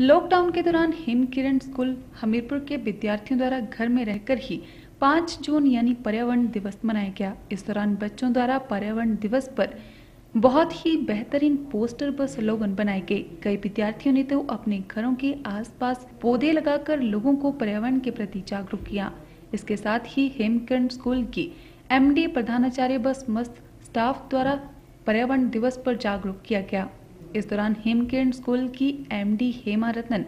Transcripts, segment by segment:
Lockdown के दौरान हिमकिरण school Hamirpur के विद्यार्थियों द्वारा घर में रहकर ही 5 जून यानी पर्यावरण दिवस मनाया गया। इस दौरान बच्चों द्वारा पर्यावरण दिवस पर बहुत ही बेहतरीन पोस्टर व स्लोगन बनाए गए। कई विद्यार्थियों ने तो अपने घरों के आसपास पौधे लगाकर लोगों को पर्यावरण के प्रति जागरूक किया। इसके साथ ही हेमकिरण स्कूल की एमडी प्रधानाचार्य व समस्त स्टाफ द्वारा पर्यावरण दिवस पर जागरूक किया गया। इस दौरान हेमकिरण स्कूल की एमडी हेमा रतन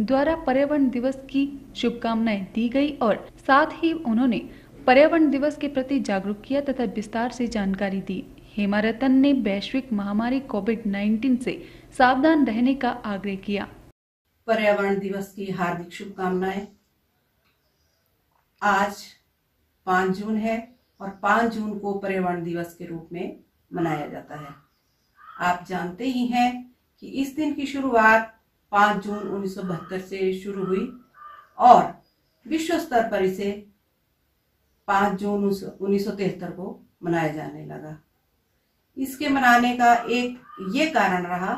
द्वारा पर्यावरण दिवस की शुभकामनाएँ दी गई और साथ ही उन्होंने पर्यावरण दिवस के प्रति जागरूक किया तथा विस्तार से जानकारी दी। हेमा रतन ने वैश्विक महामारी कोविड 19 से सावधान रहने का आग्रह किया। पर्यावरण दिवस की हार्दिक शुभकामनाएँ। आज 5 जून है और 5 जून को पर्यावरण दिवस के रूप में मनाया जाता है। आप जानते ही हैं कि इस दिन की शुरुआत 5 जून उन्नीस सौ बहत्तर से शुरू हुई और विश्व स्तर पर इसे 5 जून उन्नीस सौ तिहत्तर को मनाया जाने लगा। इसके मनाने का एक ये कारण रहा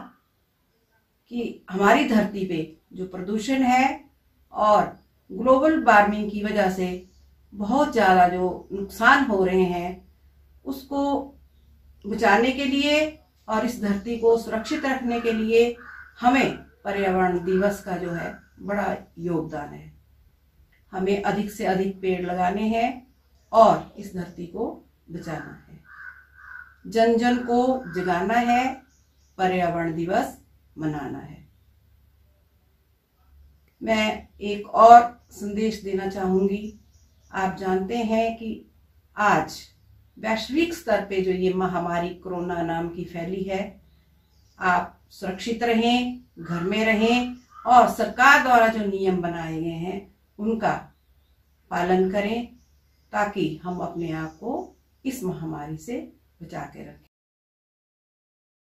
कि हमारी धरती पे जो प्रदूषण है और ग्लोबल वार्मिंग की वजह से बहुत ज़्यादा जो नुकसान हो रहे हैं, उसको बचाने के लिए और इस धरती को सुरक्षित रखने के लिए हमें पर्यावरण दिवस का जो है, बड़ा योगदान है। हमें अधिक से अधिक पेड़ लगाने हैं और इस धरती को बचाना है। जन जन को जगाना है, पर्यावरण दिवस मनाना है। मैं एक और संदेश देना चाहूँगी। आप जानते हैं कि आज वैश्विक स्तर पे जो ये महामारी कोरोना नाम की फैली है, आप सुरक्षित रहें, घर में रहें और सरकार द्वारा जो नियम बनाए गए हैं, उनका पालन करें ताकि हम अपने आप को इस महामारी से बचा के रखें।